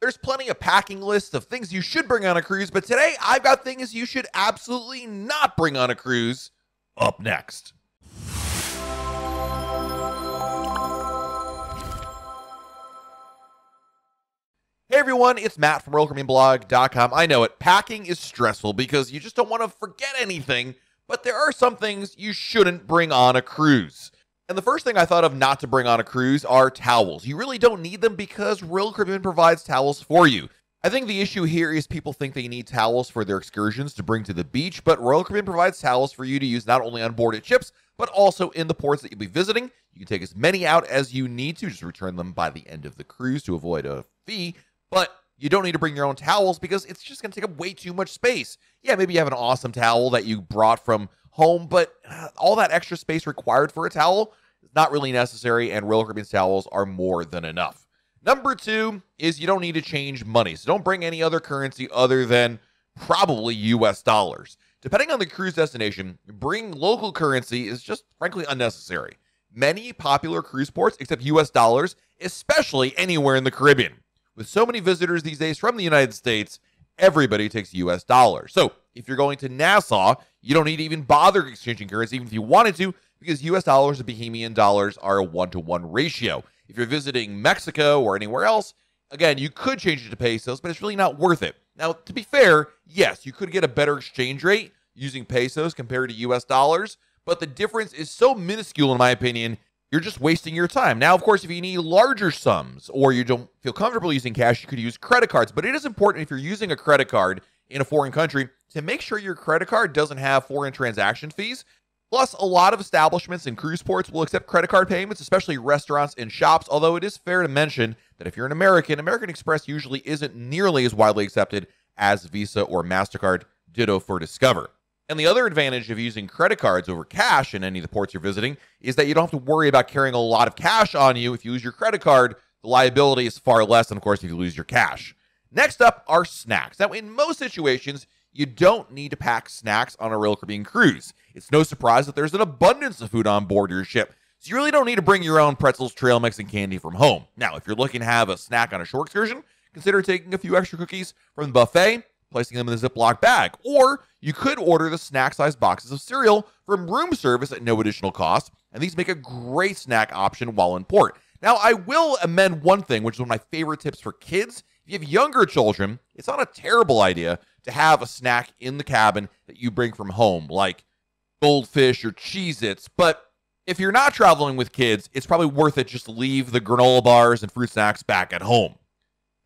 There's plenty of packing lists of things you should bring on a cruise, but today I've got things you should absolutely not bring on a cruise up next. Hey everyone, it's Matt from RoyalCaribbeanBlog.com. I know it. Packing is stressful because you just don't want to forget anything, but there are some things you shouldn't bring on a cruise. And the first thing I thought of not to bring on a cruise are towels. You really don't need them because Royal Caribbean provides towels for you. I think the issue here is people think they need towels for their excursions to bring to the beach, but Royal Caribbean provides towels for you to use not only on board at ships, but also in the ports that you'll be visiting. You can take as many out as you need to, just return them by the end of the cruise to avoid a fee. But you don't need to bring your own towels because it's just going to take up way too much space. Yeah, maybe you have an awesome towel that you brought from home, but uh, all that extra space required for a towel is not really necessary, and Royal Caribbean towels are more than enough. Number two is you don't need to change money, so don't bring any other currency other than probably US dollars. Depending on the cruise destination, bringing local currency is just frankly unnecessary. Many popular cruise ports accept US dollars, especially anywhere in the Caribbean. With so many visitors these days from the United States, everybody takes US dollars. So if you're going to Nassau, you don't need to even bother exchanging currency, even if you wanted to, because US dollars and Bahamian dollars are a one to one ratio. If you're visiting Mexico or anywhere else, again, you could change it to pesos, but it's really not worth it. Now, to be fair, yes, you could get a better exchange rate using pesos compared to US dollars, but the difference is so minuscule, in my opinion, you're just wasting your time. Now, of course, if you need larger sums or you don't feel comfortable using cash, you could use credit cards. But it is important if you're using a credit card in a foreign country to make sure your credit card doesn't have foreign transaction fees. Plus, a lot of establishments and cruise ports will accept credit card payments, especially restaurants and shops. Although it is fair to mention that if you're an American, American Express usually isn't nearly as widely accepted as Visa or MasterCard, ditto for Discover. And the other advantage of using credit cards over cash in any of the ports you're visiting is that you don't have to worry about carrying a lot of cash on you. If you use your credit card, the liability is far less than, of course, if you lose your cash. Next up are snacks. Now, in most situations, you don't need to pack snacks on a Royal Caribbean cruise. It's no surprise that there's an abundance of food on board your ship, so you really don't need to bring your own pretzels, trail mix, and candy from home. Now, if you're looking to have a snack on a short excursion, consider taking a few extra cookies from the buffet placing them in the Ziploc bag. Or you could order the snack sized boxes of cereal from room service at no additional cost, and these make a great snack option while in port. Now, I will amend one thing, which is one of my favorite tips for kids. If you have younger children, it's not a terrible idea to have a snack in the cabin that you bring from home, like goldfish or Cheez Its. But if you're not traveling with kids, it's probably worth it just to leave the granola bars and fruit snacks back at home.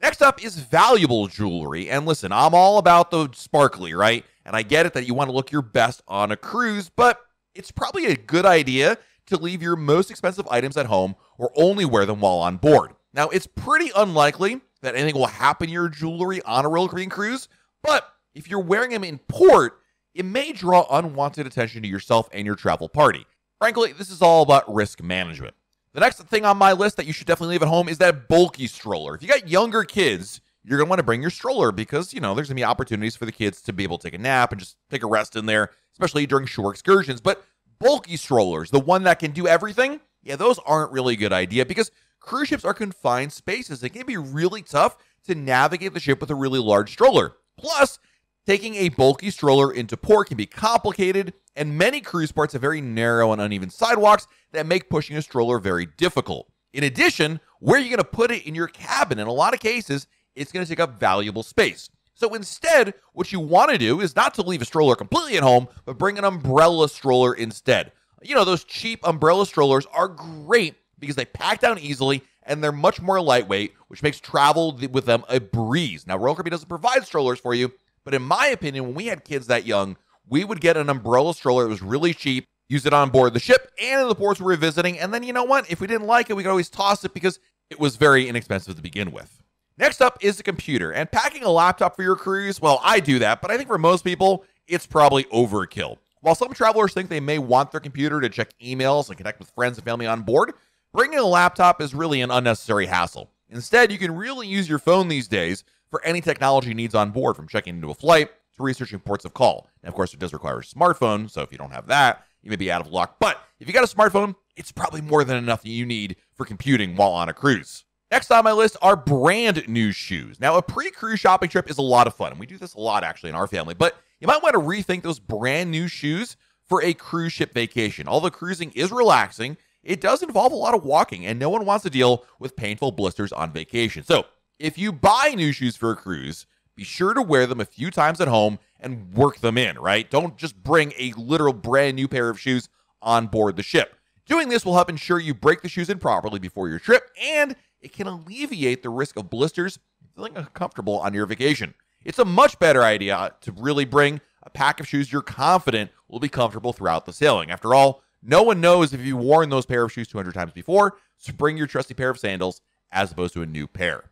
Next up is valuable jewelry. And listen, I'm all about the sparkly, right? And I get it that you want to look your best on a cruise, but it's probably a good idea to leave your most expensive items at home or only wear them while on board. Now, it's pretty unlikely that anything will happen to your jewelry on a Royal Caribbean cruise, but if you're wearing them in port, it may draw unwanted attention to yourself and your travel party. Frankly, this is all about risk management. The next thing on my list that you should definitely leave at home is that bulky stroller. If you got younger kids, you're going to want to bring your stroller because, you know, there's going to be opportunities for the kids to be able to take a nap and just take a rest in there, especially during shore excursions. But bulky strollers, the one that can do everything, yeah, those aren't really a good idea because cruise ships are confined spaces. It can be really tough to navigate the ship with a really large stroller. Plus, taking a bulky stroller into port can be complicated and many cruise ports have very narrow and uneven sidewalks that make pushing a stroller very difficult. In addition, where are you going to put it in your cabin? In a lot of cases, it's going to take up valuable space. So instead, what you want to do is not to leave a stroller completely at home, but bring an umbrella stroller instead. You know, those cheap umbrella strollers are great because they pack down easily and they're much more lightweight, which makes travel with them a breeze. Now, Royal Caribbean doesn't provide strollers for you, but in my opinion, when we had kids that young, we would get an umbrella stroller that was really cheap, use it on board the ship and in the ports we were visiting. And then you know what? If we didn't like it, we could always toss it because it was very inexpensive to begin with. Next up is the computer. And packing a laptop for your cruise, well, I do that, but I think for most people, it's probably overkill. While some travelers think they may want their computer to check emails and connect with friends and family on board, bringing a laptop is really an unnecessary hassle. Instead, you can really use your phone these days for any technology needs on board, from checking into a flight to researching ports of call. And of course, it does require a smartphone, so if you don't have that, you may be out of luck. But if you got a smartphone, it's probably more than enough that you need for computing while on a cruise. Next on my list are brand new shoes. Now, a pre cruise shopping trip is a lot of fun, and we do this a lot actually in our family, but you might want to rethink those brand new shoes for a cruise ship vacation. Although cruising is relaxing, it does involve a lot of walking, and no one wants to deal with painful blisters on vacation. So, if you buy new shoes for a cruise, be sure to wear them a few times at home and work them in, right? Don't just bring a literal brand new pair of shoes on board the ship. Doing this will help ensure you break the shoes in properly before your trip, and it can alleviate the risk of blisters feeling uncomfortable on your vacation. It's a much better idea to really bring a pack of shoes you're confident will be comfortable throughout the sailing. After all, no one knows if you've worn those pair of shoes 200 times before, so bring your trusty pair of sandals as opposed to a new pair.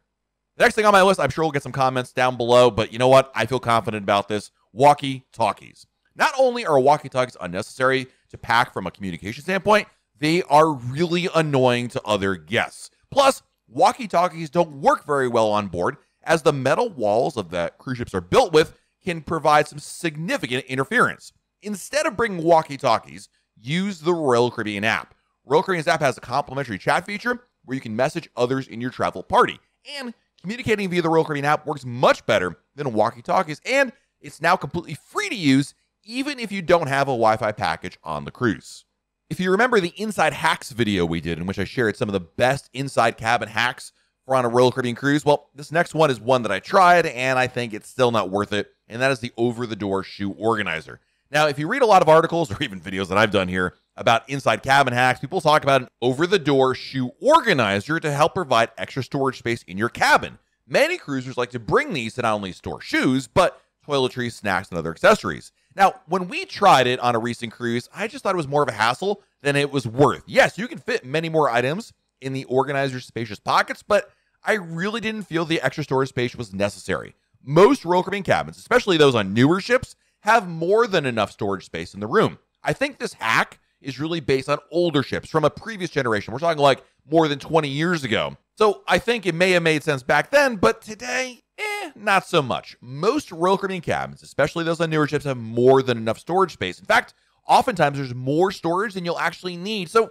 The next thing on my list, I'm sure we'll get some comments down below, but you know what? I feel confident about this. Walkie talkies. Not only are walkie talkies unnecessary to pack from a communication standpoint, they are really annoying to other guests. Plus, walkie talkies don't work very well on board, as the metal walls of the cruise ships are built with can provide some significant interference. Instead of bringing walkie talkies, use the Royal Caribbean app. Royal Caribbean's app has a complimentary chat feature where you can message others in your travel party. And communicating via the Royal Caribbean app works much better than walkie talkies, and it's now completely free to use, even if you don't have a Wi Fi package on the cruise. If you remember the Inside Hacks video we did, in which I shared some of the best inside cabin hacks for on a Royal Caribbean cruise, well, this next one is one that I tried, and I think it's still not worth it, and that is the over the door shoe organizer. Now, if you read a lot of articles or even videos that I've done here about inside cabin hacks, people talk about an over the door shoe organizer to help provide extra storage space in your cabin. Many cruisers like to bring these to not only store shoes, but toiletries, snacks, and other accessories. Now, when we tried it on a recent cruise, I just thought it was more of a hassle than it was worth. Yes, you can fit many more items in the organizer's spacious pockets, but I really didn't feel the extra storage space was necessary. Most Caribbean cabins, especially those on newer ships, have more than enough storage space in the room. I think this hack is really based on older ships from a previous generation. We're talking like more than 20 years ago. So I think it may have made sense back then, but today Eh, not so much. Most Royal Caribbean cabins, especially those on newer ships, have more than enough storage space. In fact, oftentimes there's more storage than you'll actually need. So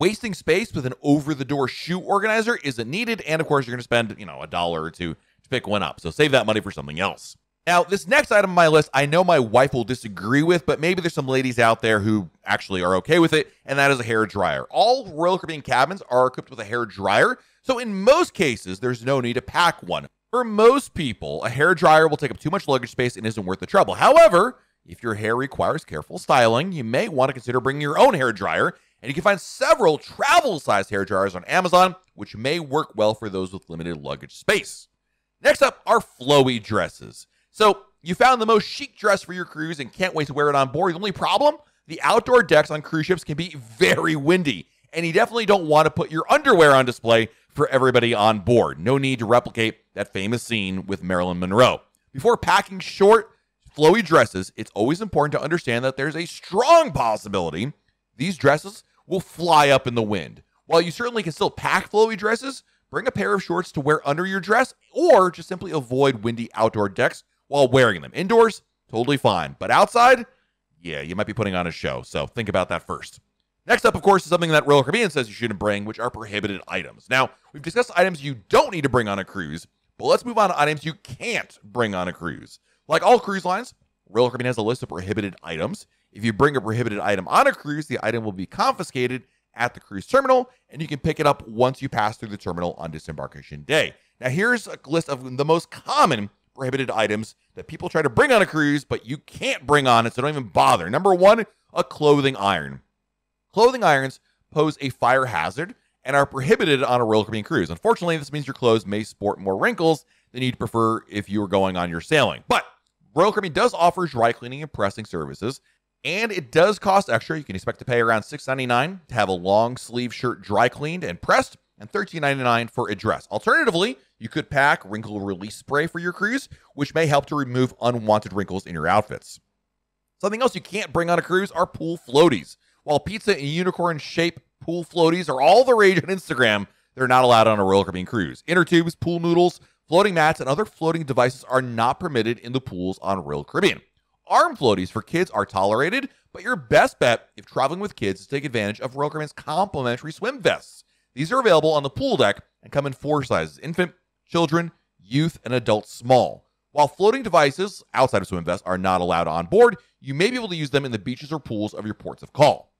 wasting space with an over-the-door shoe organizer isn't needed. And of course, you're going to spend, you know, a dollar or two to pick one up. So save that money for something else. Now, this next item on my list, I know my wife will disagree with, but maybe there's some ladies out there who actually are okay with it, and that is a hair dryer. All Royal Caribbean cabins are equipped with a hair dryer, so in most cases, there's no need to pack one. For most people, a hair dryer will take up too much luggage space and isn't worth the trouble. However, if your hair requires careful styling, you may want to consider bringing your own hair dryer. And you can find several travel sized hair dryers on Amazon, which may work well for those with limited luggage space. Next up are flowy dresses. So, you found the most chic dress for your cruise and can't wait to wear it on board. The only problem? The outdoor decks on cruise ships can be very windy, and you definitely don't want to put your underwear on display for everybody on board. No need to replicate that famous scene with Marilyn Monroe. Before packing short, flowy dresses, it's always important to understand that there's a strong possibility these dresses will fly up in the wind. While you certainly can still pack flowy dresses, bring a pair of shorts to wear under your dress or just simply avoid windy outdoor decks while wearing them. Indoors, totally fine. But outside, yeah, you might be putting on a show. So think about that first. Next up, of course, is something that Royal Caribbean says you shouldn't bring, which are prohibited items. Now, we've discussed items you don't need to bring on a cruise, but let's move on to items you can't bring on a cruise. Like all cruise lines, Royal Caribbean has a list of prohibited items. If you bring a prohibited item on a cruise, the item will be confiscated at the cruise terminal, and you can pick it up once you pass through the terminal on disembarkation day. Now, here's a list of the most common prohibited items that people try to bring on a cruise, but you can't bring on it, so don't even bother. Number one, a clothing iron. Clothing irons pose a fire hazard and are prohibited on a Royal Caribbean cruise. Unfortunately, this means your clothes may sport more wrinkles than you'd prefer if you were going on your sailing. But Royal Caribbean does offer dry cleaning and pressing services, and it does cost extra. You can expect to pay around $6.99 to have a long sleeve shirt dry cleaned and pressed, and $13.99 for a dress. Alternatively, you could pack wrinkle release spray for your cruise, which may help to remove unwanted wrinkles in your outfits. Something else you can't bring on a cruise are pool floaties. While pizza and unicorn shaped pool floaties are all the rage on Instagram, they're not allowed on a Royal Caribbean cruise. Inner tubes, pool noodles, floating mats, and other floating devices are not permitted in the pools on Royal Caribbean. Arm floaties for kids are tolerated, but your best bet if traveling with kids is to take advantage of Royal Caribbean's complimentary swim vests. These are available on the pool deck and come in four sizes infant, children, youth, and adults small. While floating devices outside of SwimVest are not allowed on board, you may be able to use them in the beaches or pools of your ports of call.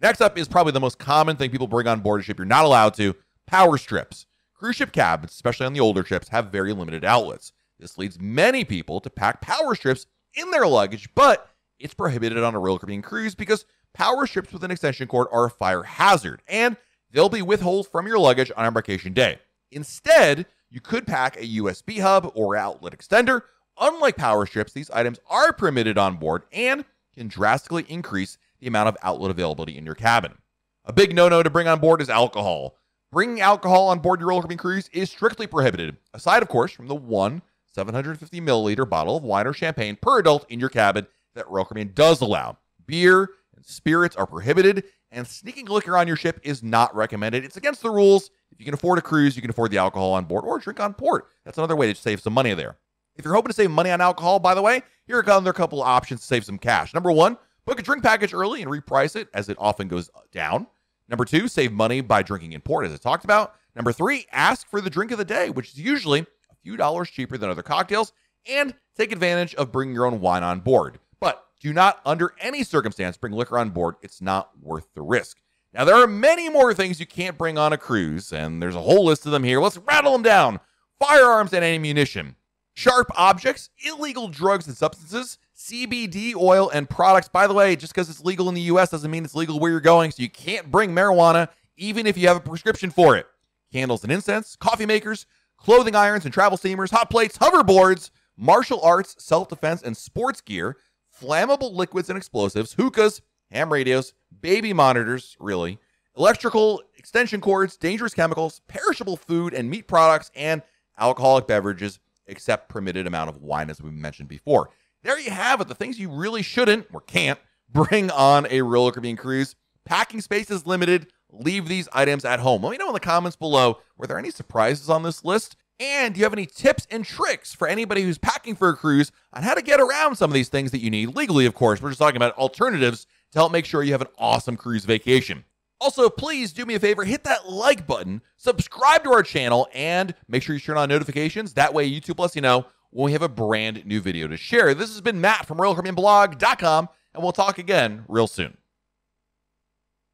Next up is probably the most common thing people bring on board a ship you're not allowed to power strips. Cruise ship cabins, especially on the older ships, have very limited outlets. This leads many people to pack power strips in their luggage, but it's prohibited on a Royal Caribbean cruise because power strips with an extension cord are a fire hazard and they'll be withheld from your luggage on embarkation day. Instead, you could pack a USB hub or outlet extender. Unlike power strips, these items are permitted on board and can drastically increase the amount of outlet availability in your cabin. A big no no to bring on board is alcohol. Bringing alcohol on board your Caribbean cruise is strictly prohibited, aside, of course, from the one 750 milliliter bottle of wine or champagne per adult in your cabin that Royal does allow. Beer and spirits are prohibited, and sneaking liquor on your ship is not recommended. It's against the rules. If you can afford a cruise, you can afford the alcohol on board or drink on port. That's another way to save some money there. If you're hoping to save money on alcohol, by the way, here are another couple of options to save some cash. Number one, book a drink package early and reprice it as it often goes down. Number two, save money by drinking in port, as I talked about. Number three, ask for the drink of the day, which is usually a few dollars cheaper than other cocktails, and take advantage of bringing your own wine on board. But do not, under any circumstance, bring liquor on board. It's not worth the risk. Now, there are many more things you can't bring on a cruise, and there's a whole list of them here. Let's rattle them down firearms and ammunition, sharp objects, illegal drugs and substances, CBD oil and products. By the way, just because it's legal in the US doesn't mean it's legal where you're going, so you can't bring marijuana even if you have a prescription for it. Candles and incense, coffee makers, clothing irons and travel steamers, hot plates, hoverboards, martial arts, self defense, and sports gear, flammable liquids and explosives, hookahs, ham radios, baby monitors, really, electrical extension cords, dangerous chemicals, perishable food and meat products, and alcoholic beverages, except permitted amount of wine, as we mentioned before. There you have it. The things you really shouldn't or can't bring on a Royal Caribbean cruise. Packing space is limited. Leave these items at home. Let me know in the comments below were there any surprises on this list? And do you have any tips and tricks for anybody who's packing for a cruise on how to get around some of these things that you need legally, of course? We're just talking about alternatives to help make sure you have an awesome cruise vacation. Also, please do me a favor, hit that like button, subscribe to our channel, and make sure you turn on notifications. That way, YouTube lets you know when we have a brand new video to share. This has been Matt from RoyalCaribbeanBlog.com, and we'll talk again real soon.